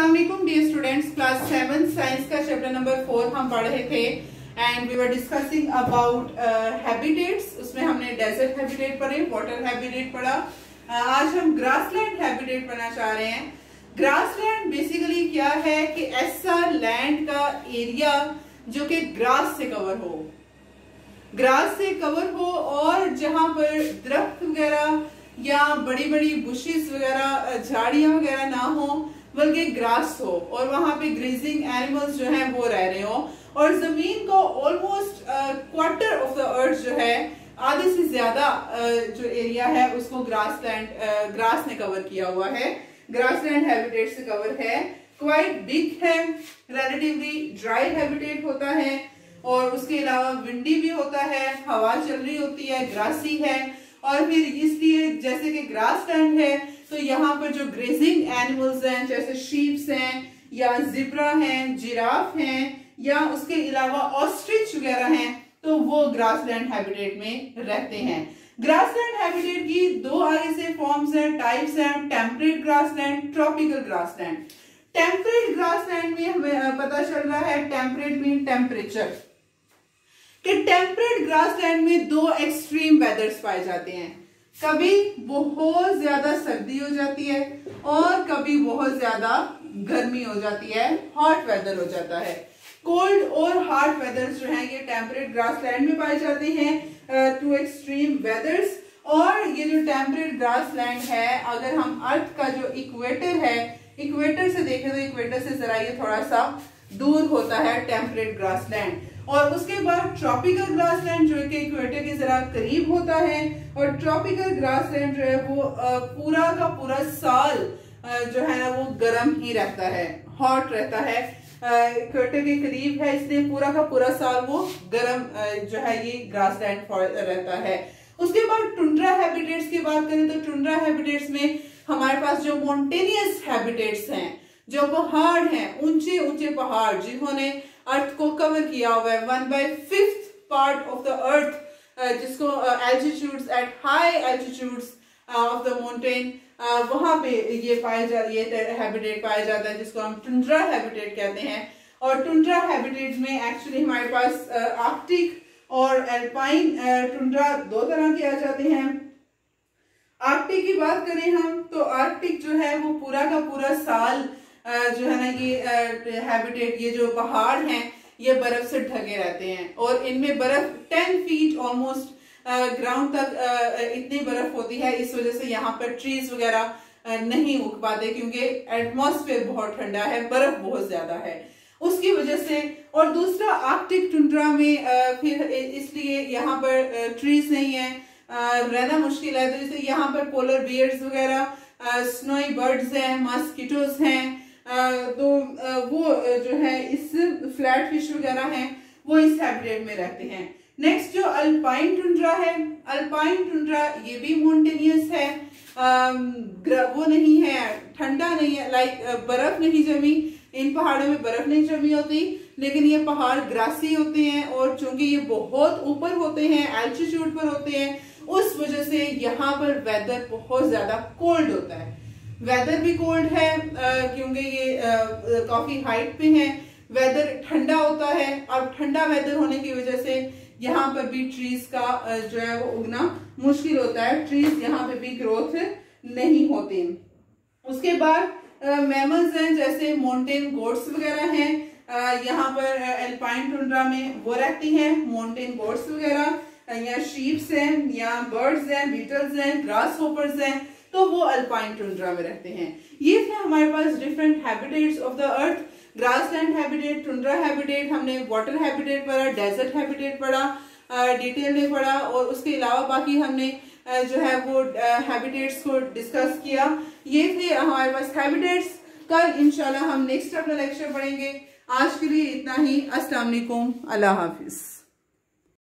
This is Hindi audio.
वालेकुम dear students class seven science का चैप्टर नंबर फोर हम पढ़ रहे थे and we were discussing about habitats उसमें हमने डेजर्ट हैबिटेट पढ़े वाटर हैबिटेट पढ़ा। Uh, आज हम ग्रासलैंड हैबिटेट पढ़ना चाह रहे हैं। ग्रासलैंड बेसिकली क्या है कि ऐसा लैंड का एरिया जो कि ग्रास से कवर हो। ग्रास से कवर हो और जहाँ पर दरख्त वगैरह या बड़ी बड़ी बुशेस वगैरह झाड़ियाँ वगैरह ना हो बल्कि ग्रास हो और वहाँ पे ग्रेजिंग एनिमल्स जो हैं वो रह रहे हो। और ज़मीन को almost quarter of the earth जो है, आधे से ज़्यादा जो एरिया है, उसको ग्रास लैंड ग्रास ने कवर किया हुआ है। ग्रास लैंड हैबिटेट से कवर है। क्वाइट बिग है। रिलेटिवली ड्राई हैबिटेट होता है। और उसके अलावा विंडी भी होता है। हवा चल रही होती है। ग्रासी है। और फिर इसलिए जैसे कि ग्रास लैंड है तो यहाँ पर जो ग्रेजिंग एनिमल्स हैं, जैसे शीप्स हैं, या जिब्रा हैं जिराफ हैं, या उसके अलावा ऑस्ट्रिच वगैरह हैं तो वो ग्रासलैंड हैबिटेट में रहते हैं। ग्रासलैंड हैबिटेट की दो आगे से फॉर्म्स हैं टाइप्स हैं temperate grassland tropical grassland temperate grassland में हमें पता चल रहा है टेम्परेट मीन टेम्परेचर कि टेम्परेट ग्रासलैंड में दो एक्सट्रीम वेदर्स पाए जाते हैं। कभी बहुत ज़्यादा सर्दी हो जाती है और कभी बहुत ज़्यादा गर्मी हो जाती है हॉट वेदर हो जाता है। कोल्ड और हार्ड वेदर्स जो हैं, ये टेम्परेट ग्रासलैंड में पाए जाते हैं टू एक्सट्रीम वेदर्स और ये जो टेम्परेट ग्रासलैंड है, अगर हम अर्थ का जो इक्वेटर है इक्वेटर से देखें तो इक्वेटर से जरा ये थोड़ा सा दूर होता है टेम्परेट ग्रासलैंड और उसके बाद ट्रॉपिकल ग्रासलैंड जो कि इक्वेटर के जरा करीब होता है और ट्रॉपिकल ग्रासलैंड जो है वो पूरा का पूरा साल जो है ना वो गर्म ही रहता है हॉट रहता है। इक्वेटर के करीब है, इसलिए पूरा का पूरा साल वो गर्म जो है ये ग्रासलैंड रहता है। उसके बाद टुंड्रा हैबिटेट्स की बात करें तो टुंड्रा हैबिटेट्स में हमारे पास जो मोन्टेनियस हैबिटेट्स हैं, जो पहाड़ हैं ऊँचे ऊँचे पहाड़, जिन्होंने अर्थ को कवर किया हुआ है। One by fifth part of the earth जिसको altitudes at high altitudes of the mountain वहाँ पे ये पाया जा ये हैबिटेट पाया जाता है जिसको हम टुंड्रा हैबिटेट कहते हैं। और टुंड्रा हैबिटेट में एक्चुअली हमारे पास आर्कटिक uh, और एल्पाइन टुंड्रा uh, दो तरह के आ जाते हैं। आर्कटिक की बात करें हम तो आर्कटिक जो है वो पूरा का पूरा साल जो है ना ये हैबिटेट ये जो पहाड़ हैं, ये बर्फ़ से ढके रहते हैं। और इनमें बर्फ़ टेन फीट ऑलमोस्ट ग्राउंड तक इतनी बर्फ़ होती है, इस वजह से यहाँ पर ट्रीज वगैरह नहीं उग पाते क्योंकि एटमॉस्फेयर बहुत ठंडा है, बर्फ़ बहुत ज़्यादा है। उसकी वजह से, और दूसरा आर्कटिक टुंड्रा में फिर इसलिए यहाँ पर ट्रीज नहीं है। रहना मुश्किल है तो जैसे यहाँ पर पोलर बियर्स वगैरह स्नोई बर्ड्स हैं मॉस्किटोज हैं तो वो जो है, इस फ्लैट फ़िश वगैरह हैं, वो इस हैबिटेट में रहते हैं। नेक्स्ट जो अल्पाइन टुंड्रा है, अल्पाइन टुंड्रा ये भी मोन्टेनियस है। वो नहीं है, ठंडा नहीं है लाइक बर्फ़ नहीं जमी, इन पहाड़ों में बर्फ़ नहीं जमी होती, लेकिन ये पहाड़ ग्रासी होते हैं और चूँकि ये बहुत ऊपर होते हैं एल्टीट्यूड पर होते हैं, उस वजह से यहाँ पर वेदर बहुत ज़्यादा कोल्ड होता है। वेदर भी कोल्ड है क्योंकि काफ़ी हाइट पे है वेदर ठंडा होता है और ठंडा वेदर होने की वजह से यहाँ पर भी ट्रीज का जो है वो उगना मुश्किल होता है। ट्रीज यहाँ पे भी ग्रोथ नहीं होती। उसके बाद मैमल्स हैं, जैसे माउंटेन गोड्स वगैरह हैं। यहाँ पर एल्पाइन टुंड्रा में वो रहती हैं माउंटेन गोड्स वगैरह। या शीप्स हैं या बर्ड्स हैं बीटल्स हैं ग्रास होपर्स हैं। तो वो अल्पाइन टुंड्रा में रहते हैं। ये थे हमारे पास different habitats of the earth grassland habitat tundra habitat हमने वाटर हैबिटेट पढ़ा डेजर्ट हैबिटेट पढ़ा डिटेल में पढ़ा, और उसके अलावा बाकी हमने जो है वो हैबिटेट्स को डिस्कस किया। ये थे हमारे पास हैबिटेट्स कल इंशाल्लाह हम नेक्स्ट अपना लेक्चर पढ़ेंगे। आज के लिए इतना ही। अस्सलाम वालेकुम अल्लाह हाफिज़।